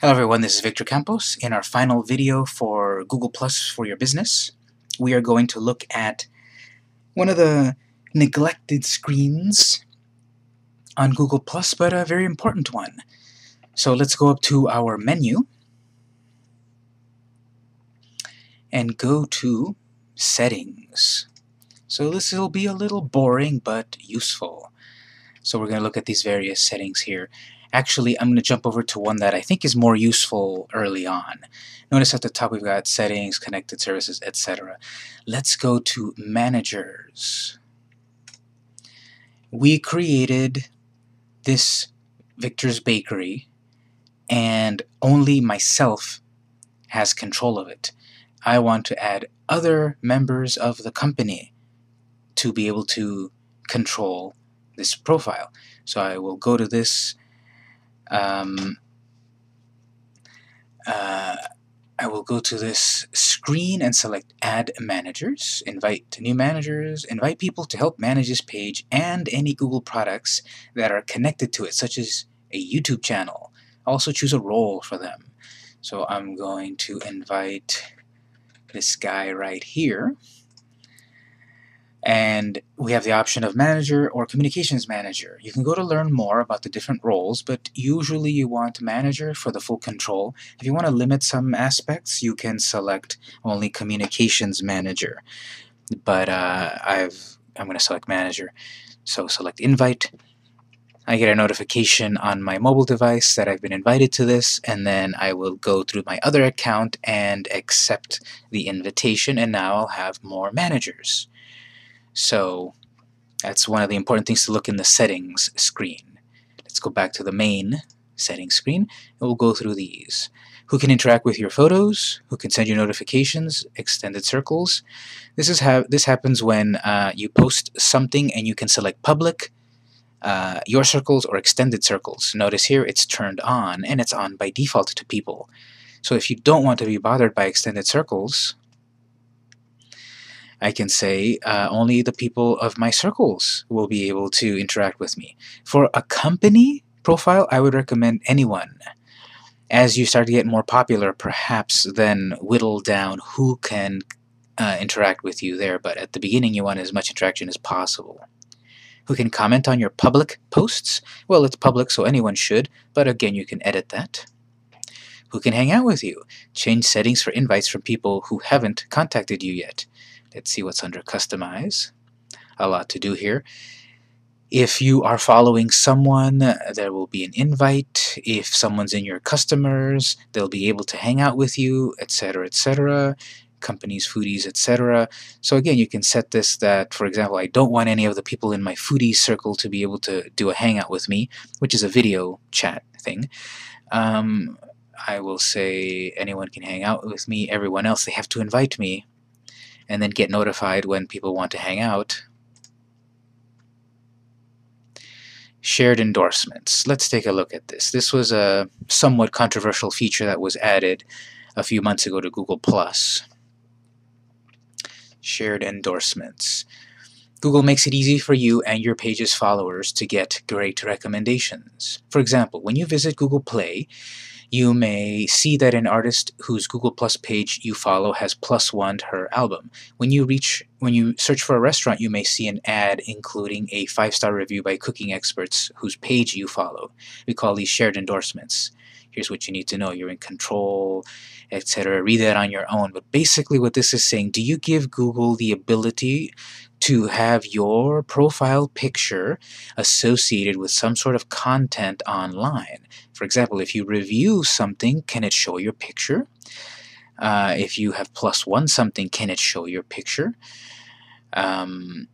Hello everyone, this is Victor Campos. In our final video for Google Plus for your business, we are going to look at one of the neglected screens on Google Plus, but a very important one. So let's go up to our menu and go to Settings. So this will be a little boring, but useful. So we're going to look at these various settings here. Actually, I'm going to jump over to one that I think is more useful early on. Notice at the top we've got settings, connected services, etc. Let's go to managers. We created this Victor's Bakery and only myself has control of it. I want to add other members of the company to be able to control this profile. So I will go to this um, uh, I will go to this screen and select Add Managers, invite new managers, invite people to help manage this page and any Google products that are connected to it, such as a YouTube channel. Also choose a role for them. So I'm going to invite this guy right here and we have the option of manager or communications manager. You can go to learn more about the different roles, but usually you want manager for the full control. If you want to limit some aspects, you can select only communications manager. But uh, I've, I'm going to select manager. So select invite. I get a notification on my mobile device that I've been invited to this, and then I will go through my other account and accept the invitation, and now I'll have more managers. So that's one of the important things to look in the settings screen. Let's go back to the main settings screen and we'll go through these. Who can interact with your photos, who can send you notifications, extended circles. This is how this happens when uh, you post something and you can select public, uh, your circles, or extended circles. Notice here it's turned on and it's on by default to people. So if you don't want to be bothered by extended circles, I can say uh, only the people of my circles will be able to interact with me. For a company profile, I would recommend anyone. As you start to get more popular, perhaps then whittle down who can uh, interact with you there, but at the beginning you want as much interaction as possible. Who can comment on your public posts? Well, it's public, so anyone should, but again, you can edit that. Who can hang out with you? Change settings for invites from people who haven't contacted you yet. Let's see what's under Customize. A lot to do here. If you are following someone, there will be an invite. If someone's in your customers, they'll be able to hang out with you, etc., etc. Companies, foodies, etc. So again, you can set this that, for example, I don't want any of the people in my foodie circle to be able to do a hangout with me, which is a video chat thing. Um, I will say anyone can hang out with me. Everyone else, they have to invite me and then get notified when people want to hang out. Shared endorsements. Let's take a look at this. This was a somewhat controversial feature that was added a few months ago to Google+. Shared endorsements. Google makes it easy for you and your page's followers to get great recommendations. For example, when you visit Google Play, you may see that an artist whose Google Plus page you follow has plus one her album. When you reach when you search for a restaurant, you may see an ad including a five-star review by cooking experts whose page you follow. We call these shared endorsements. Here's what you need to know. You're in control, etc. Read that on your own. But basically what this is saying, do you give Google the ability to have your profile picture associated with some sort of content online. For example, if you review something, can it show your picture? Uh, if you have plus one something, can it show your picture? Um,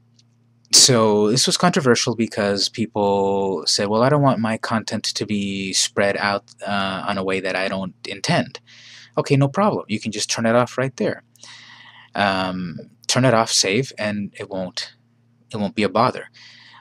so this was controversial because people said, well, I don't want my content to be spread out uh, on a way that I don't intend. Okay, no problem. You can just turn it off right there. Um, turn it off, save, and it won't it won't be a bother.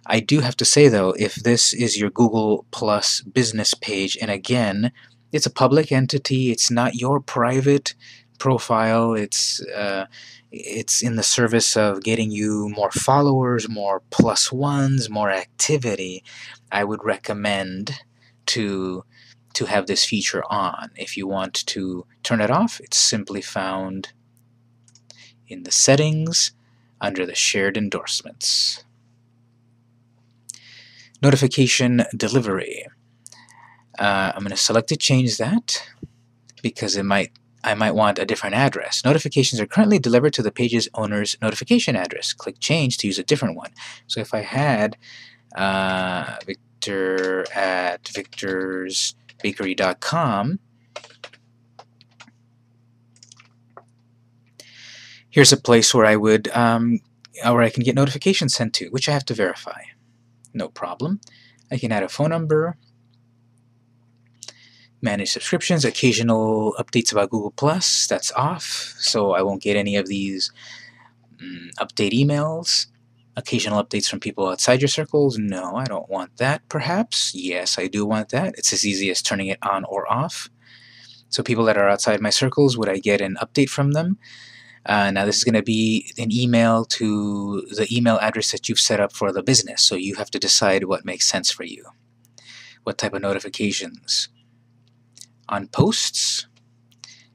I do have to say though, if this is your Google Plus business page, and again, it's a public entity, it's not your private profile, it's uh, it's in the service of getting you more followers, more plus ones, more activity, I would recommend to to have this feature on. If you want to turn it off, it's simply found in the settings under the shared endorsements. Notification delivery. Uh, I'm going to select to change that because it might I might want a different address. Notifications are currently delivered to the page's owner's notification address. Click change to use a different one. So if I had uh, Victor at victorsbakery.com, here's a place where I would um, where I can get notifications sent to, which I have to verify. No problem. I can add a phone number, manage subscriptions, occasional updates about Google Plus, that's off, so I won't get any of these um, update emails. Occasional updates from people outside your circles, no, I don't want that, perhaps. Yes, I do want that. It's as easy as turning it on or off. So people that are outside my circles, would I get an update from them? Uh, now this is going to be an email to the email address that you've set up for the business, so you have to decide what makes sense for you. What type of notifications? On posts,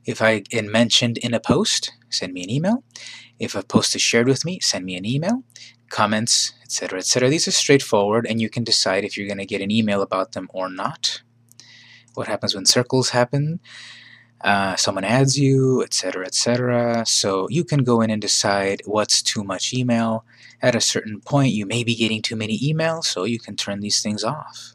if I am mentioned in a post, send me an email. If a post is shared with me, send me an email. Comments, etc., etc. These are straightforward, and you can decide if you're going to get an email about them or not. What happens when circles happen? Uh, someone adds you, etc., etc. So you can go in and decide what's too much email. At a certain point, you may be getting too many emails, so you can turn these things off.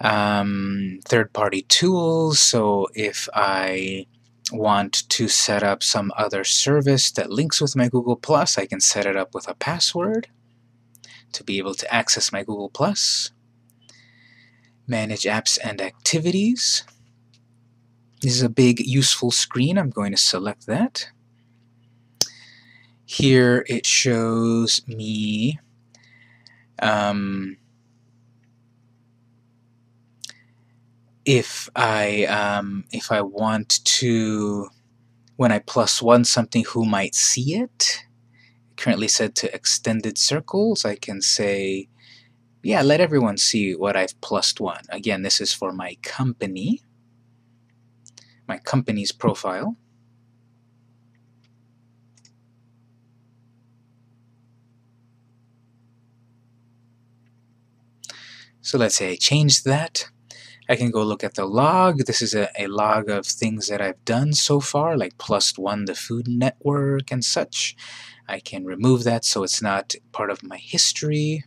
Um, Third-party tools, so if I want to set up some other service that links with my Google Plus, I can set it up with a password to be able to access my Google Plus manage apps and activities. This is a big useful screen. I'm going to select that. Here it shows me um, if I um, if I want to when I plus one something who might see it currently set to extended circles I can say yeah, let everyone see what I've plused one. Again, this is for my company, my company's profile. So let's say I change that. I can go look at the log. This is a, a log of things that I've done so far, like plus one the Food Network and such. I can remove that so it's not part of my history.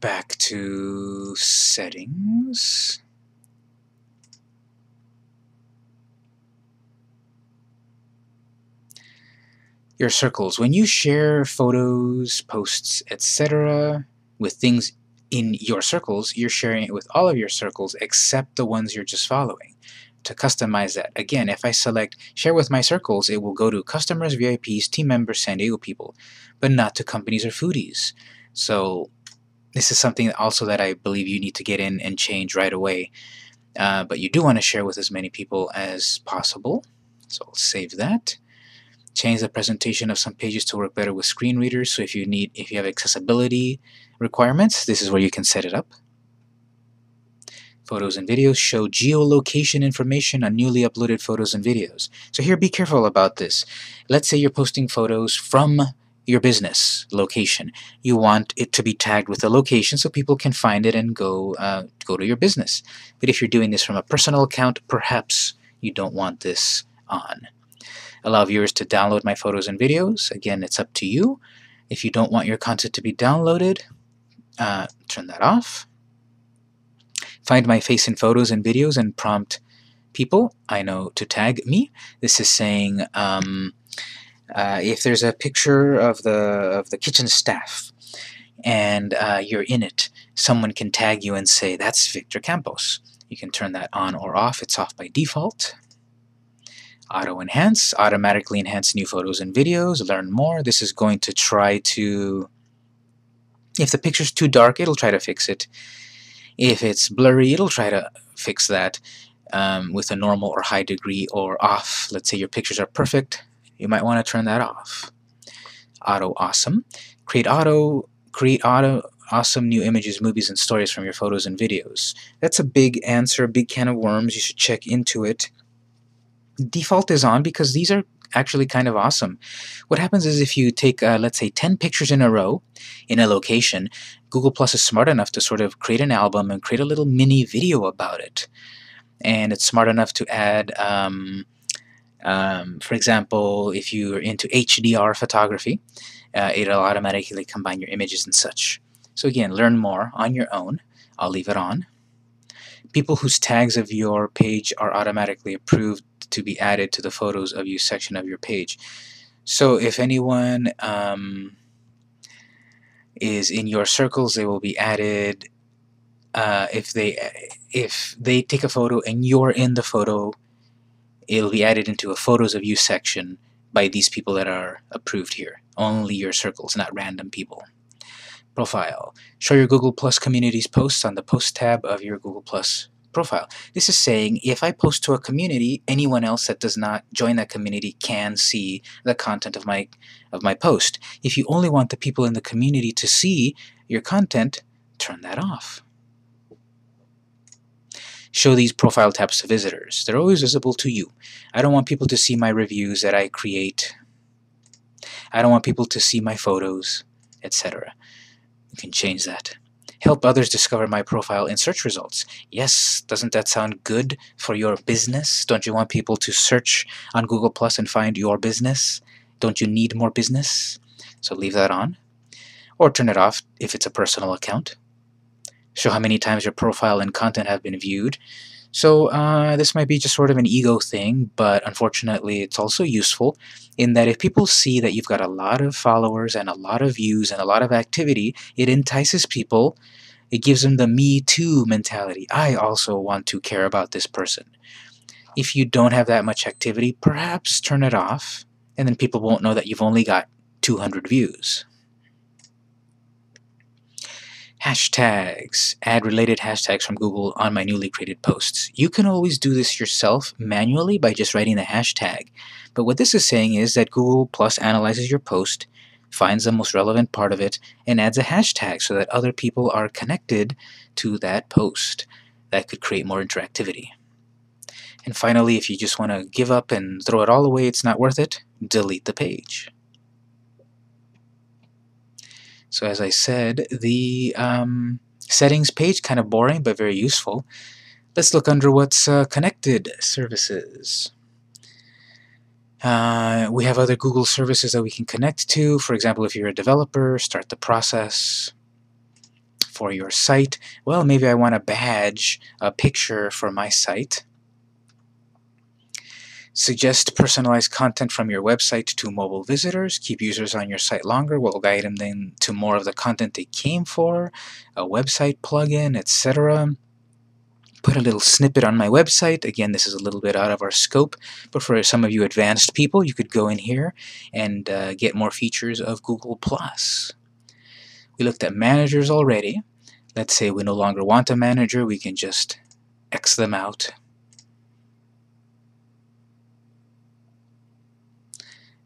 Back to settings. Your circles. When you share photos, posts, etc. with things in your circles, you're sharing it with all of your circles except the ones you're just following. To customize that, again, if I select Share with my circles, it will go to customers, VIPs, team members, San Diego people, but not to companies or foodies. So this is something also that I believe you need to get in and change right away. Uh, but you do want to share with as many people as possible. So I'll save that. Change the presentation of some pages to work better with screen readers. So if you need, if you have accessibility requirements, this is where you can set it up. Photos and videos show geolocation information on newly uploaded photos and videos. So here, be careful about this. Let's say you're posting photos from your business location. You want it to be tagged with a location so people can find it and go uh, go to your business. But if you're doing this from a personal account, perhaps you don't want this on. Allow viewers to download my photos and videos. Again, it's up to you. If you don't want your content to be downloaded, uh, turn that off. Find my face in photos and videos and prompt people I know to tag me. This is saying um, uh, if there's a picture of the of the kitchen staff and uh, you're in it, someone can tag you and say, that's Victor Campos. You can turn that on or off. It's off by default. Auto Enhance, automatically enhance new photos and videos. Learn more. This is going to try to, if the picture's too dark, it'll try to fix it. If it's blurry, it'll try to fix that um, with a normal or high degree or off. Let's say your pictures are perfect, you might want to turn that off. Auto Awesome. Create auto create auto awesome new images, movies, and stories from your photos and videos. That's a big answer, a big can of worms. You should check into it. Default is on because these are actually kind of awesome. What happens is if you take, uh, let's say, 10 pictures in a row in a location, Google Plus is smart enough to sort of create an album and create a little mini video about it. And it's smart enough to add, um, um, for example, if you're into HDR photography, uh, it'll automatically combine your images and such. So again, learn more on your own. I'll leave it on. People whose tags of your page are automatically approved to be added to the photos of you section of your page. So if anyone um, is in your circles, they will be added. Uh, if they if they take a photo and you're in the photo, it'll be added into a photos of you section by these people that are approved here. Only your circles, not random people. Profile. Show your Google Plus communities posts on the post tab of your Google Plus profile. This is saying if I post to a community, anyone else that does not join that community can see the content of my of my post. If you only want the people in the community to see your content, turn that off. Show these profile tabs to visitors. They're always visible to you. I don't want people to see my reviews that I create. I don't want people to see my photos, etc. You can change that help others discover my profile in search results. Yes, doesn't that sound good for your business? Don't you want people to search on Google Plus and find your business? Don't you need more business? So leave that on. Or turn it off if it's a personal account. Show how many times your profile and content have been viewed. So uh, this might be just sort of an ego thing, but unfortunately it's also useful in that if people see that you've got a lot of followers and a lot of views and a lot of activity, it entices people. It gives them the me too mentality. I also want to care about this person. If you don't have that much activity, perhaps turn it off, and then people won't know that you've only got 200 views. Hashtags. Add related hashtags from Google on my newly created posts. You can always do this yourself manually by just writing the hashtag. But what this is saying is that Google Plus analyzes your post, finds the most relevant part of it, and adds a hashtag so that other people are connected to that post. That could create more interactivity. And finally, if you just want to give up and throw it all away, it's not worth it, delete the page. So as I said, the um, settings page, kind of boring but very useful. Let's look under what's uh, connected services. Uh, we have other Google services that we can connect to. For example, if you're a developer, start the process for your site. Well, maybe I want to badge a picture for my site. Suggest personalized content from your website to mobile visitors. Keep users on your site longer. Will guide them then to more of the content they came for. A website plugin, etc. Put a little snippet on my website. Again, this is a little bit out of our scope, but for some of you advanced people, you could go in here and uh, get more features of Google+. We looked at managers already. Let's say we no longer want a manager, we can just X them out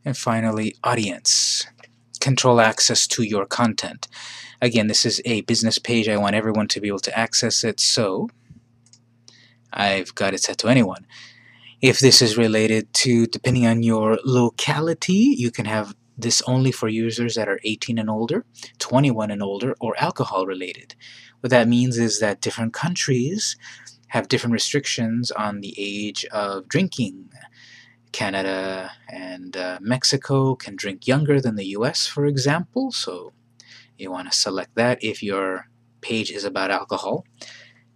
And finally, audience. Control access to your content. Again, this is a business page. I want everyone to be able to access it, so I've got it set to anyone. If this is related to, depending on your locality, you can have this only for users that are 18 and older, 21 and older, or alcohol related. What that means is that different countries have different restrictions on the age of drinking. Canada and uh, Mexico can drink younger than the US, for example, so you want to select that if your page is about alcohol.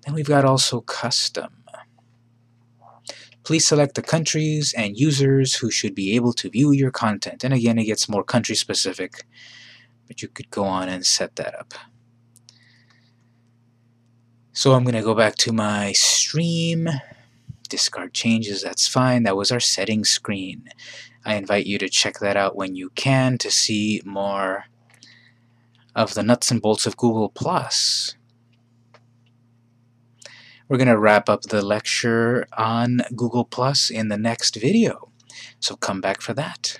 Then we've got also custom. Please select the countries and users who should be able to view your content. And again, it gets more country specific, but you could go on and set that up. So I'm going to go back to my stream discard changes, that's fine. That was our settings screen. I invite you to check that out when you can to see more of the nuts and bolts of Google+. We're going to wrap up the lecture on Google Plus in the next video, so come back for that.